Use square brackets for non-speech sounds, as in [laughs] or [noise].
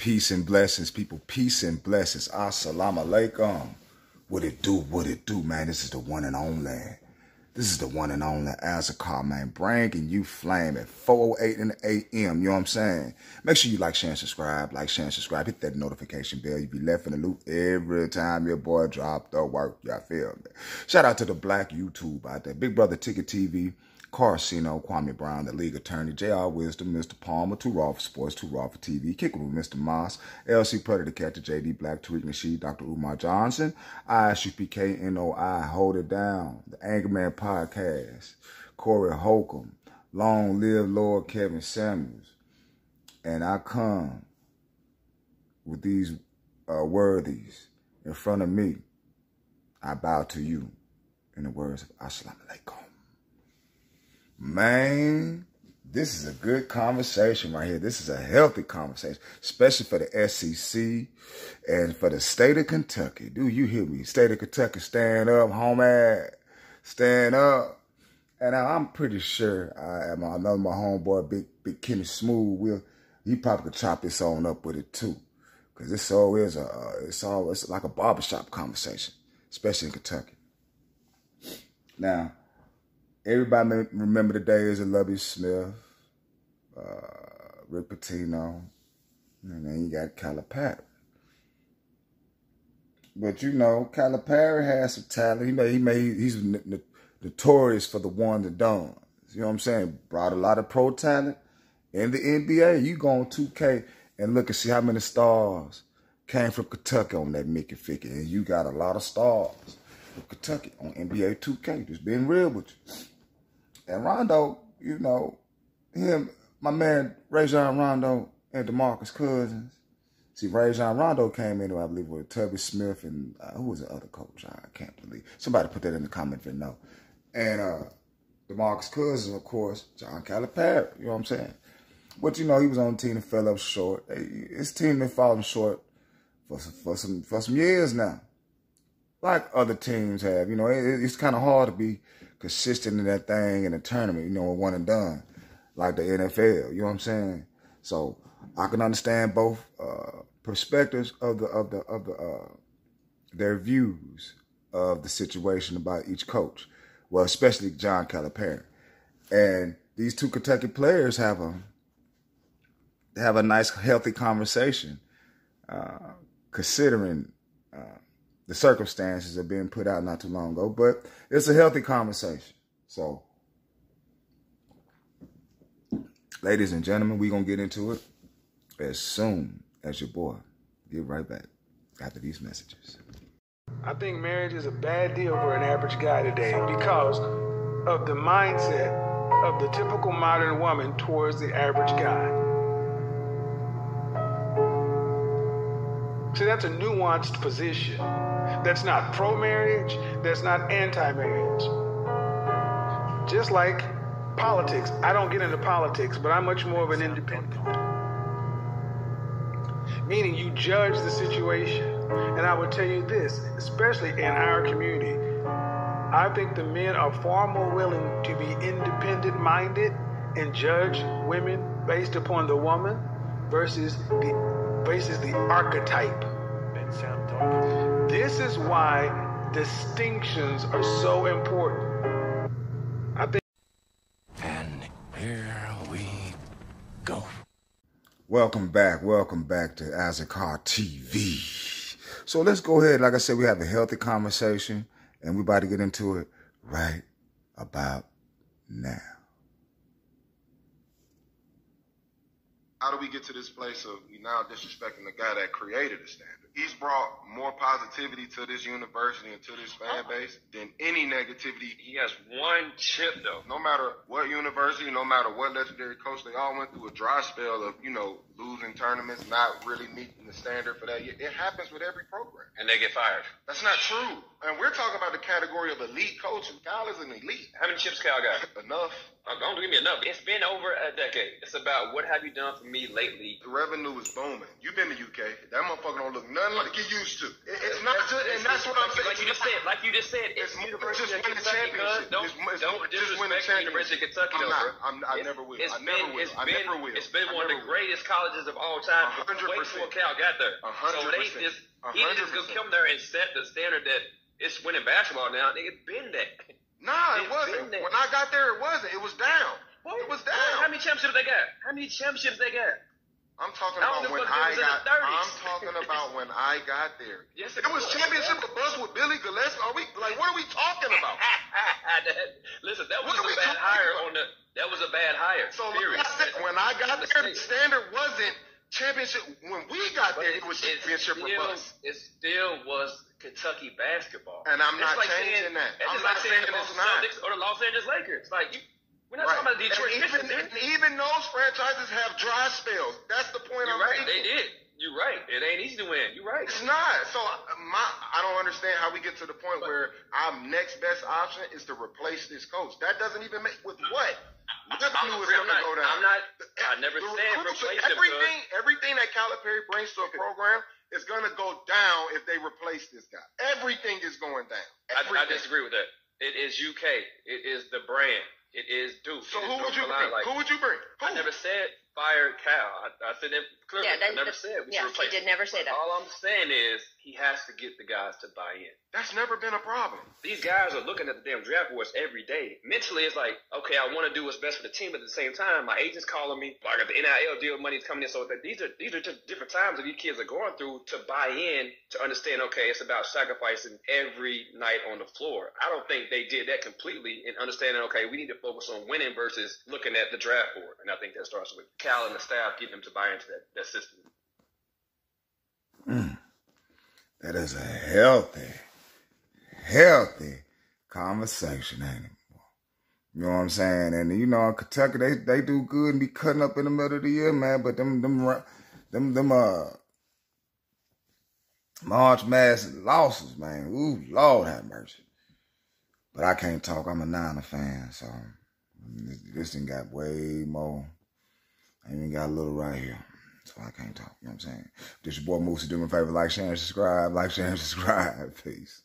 Peace and blessings, people. Peace and blessings. Assalamu alaikum. What it do, what it do, man. This is the one and only. This is the one and only Azakar, man. Bringing you flame at 4.08 in the a.m. You know what I'm saying? Make sure you like, share, and subscribe. Like, share, and subscribe. Hit that notification bell. You be left in the loop every time your boy drop the work. Y'all feel me? Shout out to the black YouTube out there. Big Brother Ticket TV. Carcino, Kwame Brown, the league attorney, J.R. Wisdom, Mr. Palmer, Too Raw for Sports, Too Raw for TV, Kicking with Mr. Moss, LC Predator Catcher, J.D. Black, Tariq Nasheed, Dr. Umar Johnson, I-S-U-P-K-N-O-I, Hold It Down, The Anchorman Podcast, Corey Holcomb, Long Live Lord Kevin Samuels, and I come with these uh, worthies in front of me. I bow to you in the words of Assalamu alaikum. Man, this is a good conversation right here. This is a healthy conversation, especially for the SEC and for the state of Kentucky. Do you hear me? State of Kentucky, stand up, homie. Stand up. And I'm pretty sure I am. I know my homeboy, Big Big Kenny Smooth, will he probably could chop this on up with it too, because this all is a it's all it's like a barbershop conversation, especially in Kentucky. Now, everybody remember the days of Lovey Smith, uh, Rick Pitino, and then you got Calipari. But you know, Calipari has some talent. He made, he made, he's notorious for the one and done. You know what I'm saying? Brought a lot of pro talent in the NBA. You go on 2K and look and see how many stars came from Kentucky on that Mickey Ficky. And you got a lot of stars from Kentucky on NBA 2K. Just being real with you. And Rondo, you know, him, my man Rajon Rondo and DeMarcus Cousins. See, Rajon Rondo came in, I believe, with Tubby Smith and uh, who was the other coach? I can't believe. Somebody put that in the comment if you know. And uh, DeMarcus Cousins, of course, John Calipari. You know what I'm saying? But you know, he was on the team and fell up short. His team been falling short for some, for some for some years now, like other teams have. You know, it, it's kind of hard to be consistent in that thing in a tournament, you know, one and done, like the NFL. You know what I'm saying? So I can understand both uh, perspectives of the of the of the uh, their views of the situation about each coach. Well, especially John Calipari, and these two Kentucky players have a have a nice, healthy conversation, uh, considering uh, the circumstances of being put out not too long ago, but it's a healthy conversation. So, ladies and gentlemen, we're going to get into it as soon as your boy get right back after these messages. I think marriage is a bad deal for an average guy today because of the mindset of the typical modern woman towards the average guy. See, that's a nuanced position. That's not pro marriage, that's not anti marriage. Just like politics. I don't get into politics, but I'm much more of an independent. Meaning you judge the situation. And I would tell you this, especially in our community, I think the men are far more willing to be independent minded and judge women based upon the woman versus the versus the archetype. This is why distinctions are so important. I think. And here we go. Welcome back. Welcome back to Azakar TV. So let's go ahead. Like I said, we have a healthy conversation and we're about to get into it right about now. How do we get to this place of we now disrespecting the guy that created the standard? he's brought more positivity to this university and to this fan uh-huh. base than any negativity. He has one chip though. No matter what university, no matter what legendary coach, they all went through a dry spell of, you know, losing tournaments, not really meeting the standard for that. It happens with every program. And they get fired. That's not true. And we're talking about the category of elite coaches. Cal is an elite. How many chips Cal got? [laughs] Enough. Uh, Don't give me enough. It's been over a decade. It's about what have you done for me lately. The revenue is booming. You've been to the UK. That motherfucker don't look nothing like you used to. It- it's not just, and that's what I'm saying. Like you just said, like you just said, it's, It's more University just win the championship. Don't, It's it's don't just win the disrespect University of Kentucky, I'm not. bro. I'm- I It's- never will. It's I never been, will. It's I been, never will. It's been I one of the will. greatest colleges of all time. A hundred Way percent. before Cal got there. A hundred so they just, he just come there and set the standard that it's winning basketball now. Nigga, been that. Nah, It's it wasn't. When I got there, it wasn't. It was down. It was down. How many championships they got? How many championships they got? I'm talking about when it I was got. I'm talking about when [laughs] I got there. Yes, it was championship of bus with Billy Gillispie. Are we like? What are we talking about? [laughs] That- Listen, that was What a bad hire about? on the. That was a bad hire. So period. When I got there, the standard wasn't championship. When we got But there, it was championship still, or bust. It still was Kentucky basketball. And I'm not like changing saying, that. I'm just like not saying saying it's not. Celtics or the Los Angeles Lakers. Like you, we're not Right. talking about Detroit and even, and even those franchises have dry spells. That's the point You're I'm right. making. They did. You're right. It ain't easy to win. You're right. It's not. So my, I don't understand how we get to the point where our next best option is to replace this coach. That doesn't even make with what? I'm, Revenue is going to go down. I'm not. I never The said replace him. everything. Everything that Calipari brings to a program is going to go down if they replace this guy. Everything is going down. I, I disagree with that. It is UK. It is the brand. It is Duke. So It who would you bring? Like, who would you bring? I never said fire Cal. I, I said that clearly. Yeah, that- I never that- said we yeah, should replace he did never say that. All I'm saying is he has to get the guys to buy in. That's never been a problem. These guys are looking at the damn draft boards every day. Mentally, it's like, okay, I want to do what's best for the team, but at the same time, my agent's calling me. I got the NIL deal money's coming in. So these are these are just different times that these kids are going through to buy in to understand. Okay, it's about sacrificing every night on the floor. I don't think they did that completely in understanding. Okay, we need to focus on winning versus looking at the draft board. And I think that starts with Cal and the staff getting them to buy into that, that system. That is a healthy, healthy conversation, ain't it? You know what I'm saying? And you know, in Kentucky, they they do good and be cutting up in the middle of the year, man. But them them them them uh March Madness losses, man. Ooh, Lord have mercy. But I can't talk. I'm a Niner fan, so this thing got way more. Got a little right here. So I can't talk. You know what I'm saying? This your boy Moose. Do me a favor, like, share, and subscribe. Like, share, and [laughs] subscribe. Peace.